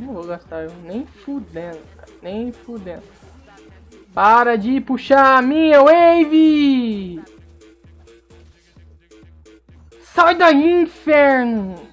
Não vou gastar, eu nem fudendo, cara. Nem fudendo. Para de puxar a minha wave! Sai daí, inferno!